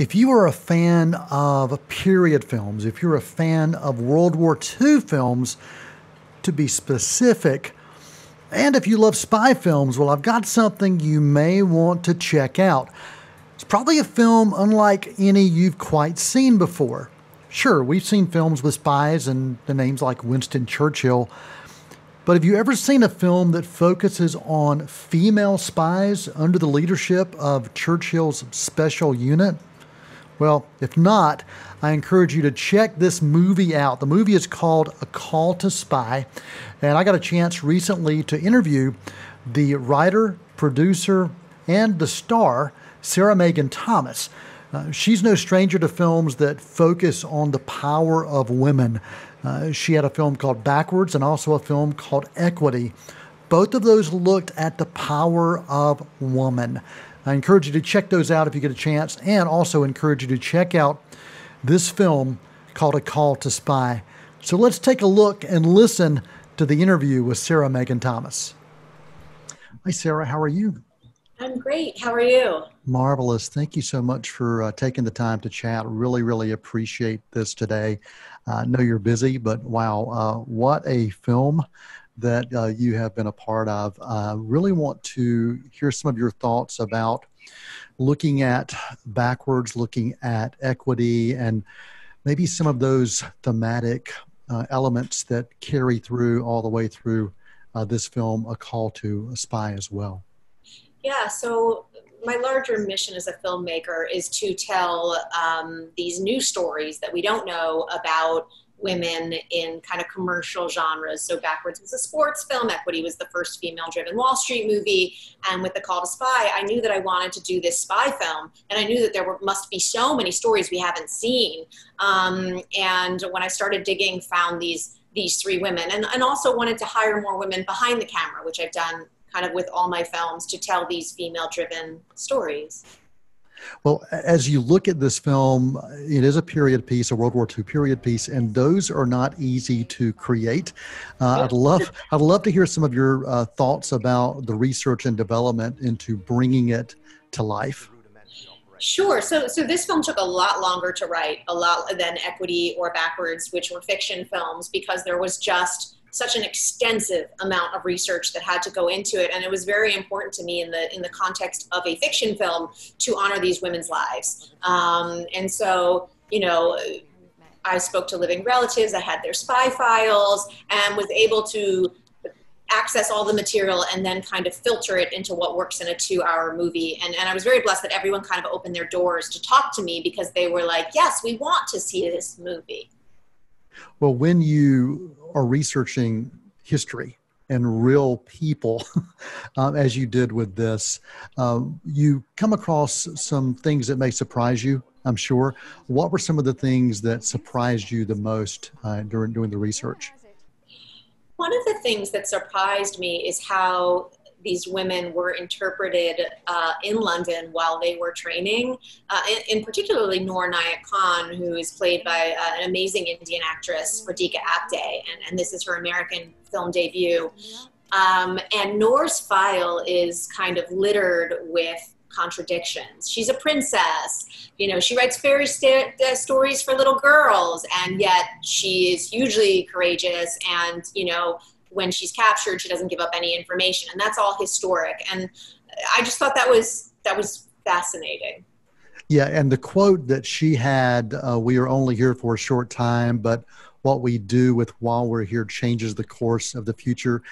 If you are a fan of period films, if you're a fan of World War II films, to be specific, and if you love spy films, well, I've got something you may want to check out. It's probably a film unlike any you've quite seen before. Sure, we've seen films with spies and the names like Winston Churchill, but have you ever seen a film that focuses on female spies under the leadership of Churchill's special unit? Well, if not, I encourage you to check this movie out. The movie is called A Call to Spy, and I got a chance recently to interview the writer, producer, and the star, Sarah Megan Thomas. Uh, she's no stranger to films that focus on the power of women. Uh, she had a film called Backwards and also a film called Equity. Both of those looked at the power of woman. I encourage you to check those out if you get a chance, and also encourage you to check out this film called A Call to Spy. So let's take a look and listen to the interview with Sarah Megan Thomas. Hi, Sarah. How are you? I'm great. How are you? Marvelous. Thank you so much for uh, taking the time to chat. Really, really appreciate this today. Uh, I know you're busy, but wow, uh, what a film that uh, you have been a part of. I really want to hear some of your thoughts about looking at backwards, looking at equity, and maybe some of those thematic uh, elements that carry through all the way through uh, this film, A Call to a Spy, as well. Yeah, so my larger mission as a filmmaker is to tell um, these new stories that we don't know about women in kind of commercial genres. So Backwards was a sports film, Equity was the first female driven Wall Street movie, and with The Call to Spy, I knew that I wanted to do this spy film, and I knew that there were, must be so many stories we haven't seen. Um, and when I started digging, found these these three women, and, and also wanted to hire more women behind the camera, which I've done kind of with all my films to tell these female driven stories. Well, as you look at this film, it is a period piece, a World War II period piece, and those are not easy to create. Uh, I'd love, I'd love to hear some of your uh, thoughts about the research and development into bringing it to life. Sure. So, so this film took a lot longer to write, a lot than Equity or Backwards, which were fiction films, because there was just such an extensive amount of research that had to go into it and it was very important to me in the in the context of a fiction film to honor these women's lives um, and so you know i spoke to living relatives i had their spy files and was able to access all the material and then kind of filter it into what works in a two hour movie. And, and I was very blessed that everyone kind of opened their doors to talk to me because they were like, yes, we want to see this movie. Well, when you are researching history and real people, um, as you did with this, um, you come across some things that may surprise you. I'm sure. What were some of the things that surprised you the most uh, during doing the research? One of the things that surprised me is how these women were interpreted uh, in London while they were training, uh, in, in, particularly Noor Inayat Khan, who is played by uh, an amazing Indian actress, Radhika Apte, and, and this is her American film debut. Um, and Noor's file is kind of littered with contradictions. She's a princess. You know, she writes fairy st- uh, stories for little girls, and yet she is hugely courageous and, you know, when she's captured, she doesn't give up any information, and that's all historic. And I just thought that was that was fascinating. Yeah, and the quote that she had, uh, "We are only here for a short time, but what we do with while we're here changes the course of the future."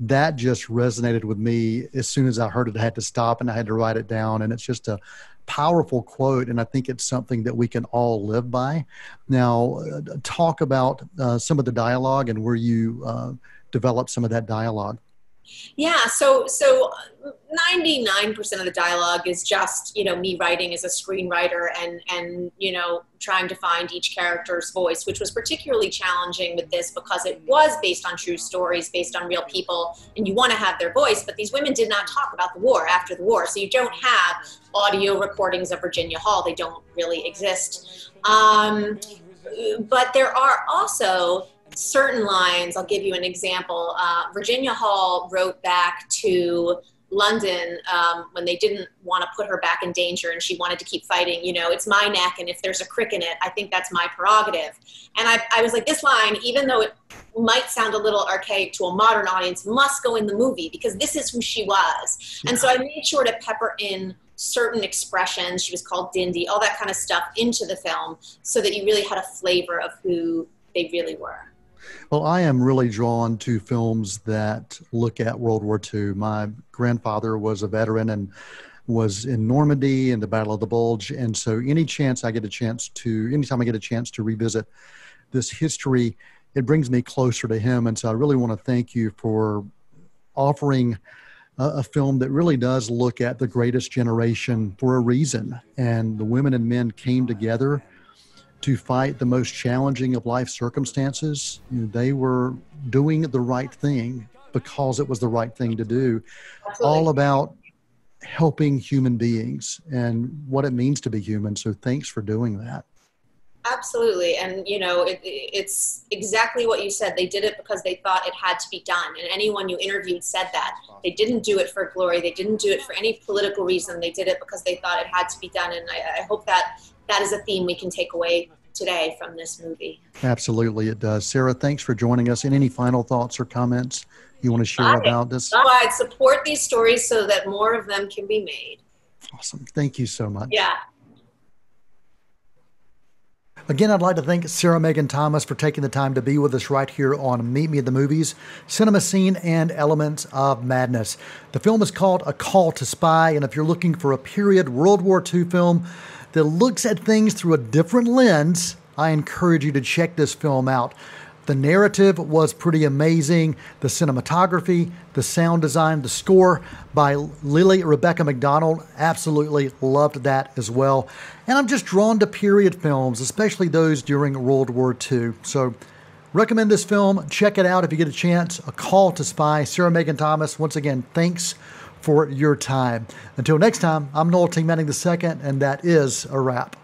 That just resonated with me as soon as I heard it. I had to stop and I had to write it down, and it's just a powerful quote, and I think it's something that we can all live by. Now, uh, talk about uh, some of the dialogue and where you uh, develop some of that dialogue? Yeah, so so 99% of the dialogue is just, you know, me writing as a screenwriter and and you know, trying to find each character's voice, which was particularly challenging with this because it was based on true stories, based on real people, and you want to have their voice, but these women did not talk about the war after the war. So you don't have audio recordings of Virginia Hall. They don't really exist. Um, but there are also certain lines, I'll give you an example. Uh, Virginia Hall wrote back to London um, when they didn't want to put her back in danger and she wanted to keep fighting. You know, it's my neck, and if there's a crick in it, I think that's my prerogative. And I, I was like, this line, even though it might sound a little archaic to a modern audience, must go in the movie because this is who she was. Yeah. And so I made sure to pepper in certain expressions. She was called Dindy, all that kind of stuff into the film so that you really had a flavor of who they really were. Well, I am really drawn to films that look at World War II. My grandfather was a veteran and was in Normandy in the Battle of the Bulge. And so, any chance I get a chance to, anytime I get a chance to revisit this history, it brings me closer to him. And so, I really want to thank you for offering a, a film that really does look at the greatest generation for a reason. And the women and men came together to fight the most challenging of life circumstances. You know, they were doing the right thing because it was the right thing to do. Absolutely. All about helping human beings and what it means to be human. So thanks for doing that. Absolutely. And, you know, it, it's exactly what you said. They did it because they thought it had to be done. And anyone you interviewed said that. They didn't do it for glory. They didn't do it for any political reason. They did it because they thought it had to be done. And I, I hope that that is a theme we can take away today from this movie. Absolutely, it does. Sarah, thanks for joining us. And any final thoughts or comments you want to share I, about this? I'd support these stories so that more of them can be made. Awesome. Thank you so much. Yeah. Again, I'd like to thank Sarah Megan Thomas for taking the time to be with us right here on Meet Me at the Movies, Cinema Scene and Elements of Madness. The film is called A Call to Spy, and if you're looking for a period World War II film that looks at things through a different lens, I encourage you to check this film out. The narrative was pretty amazing. The cinematography, the sound design, the score by Lily Rebecca McDonald, absolutely loved that as well. And I'm just drawn to period films, especially those during World War II. So, recommend this film. Check it out if you get a chance. A Call to Spy. Sarah Megan Thomas, once again, thanks for your time. Until next time, I'm Noel T. Manning II, and that is a wrap.